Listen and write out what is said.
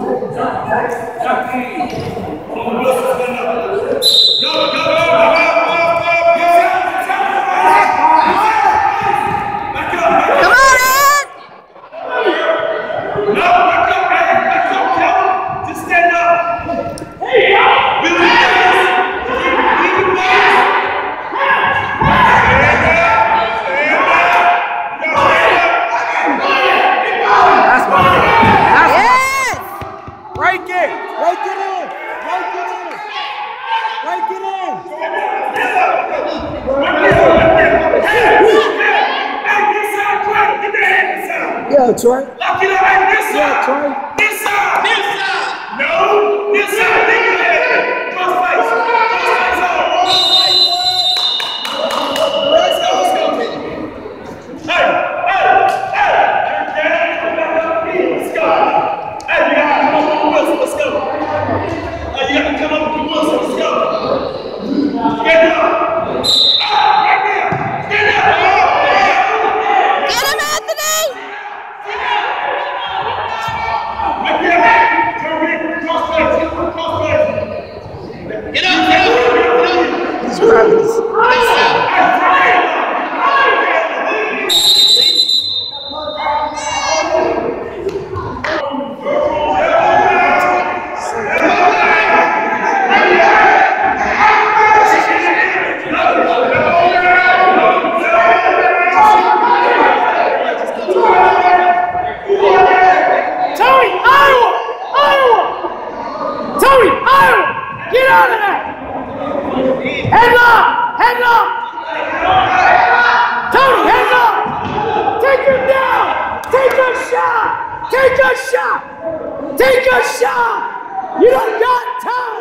Go, go, go. Break it in! Yeah, Troy. Yeah, Troy. He's practice. Tony, Get out of there! Headlock! Headlock! Tony, headlock! Take him down! Take a shot! Take a shot! Take a shot! You don't got time!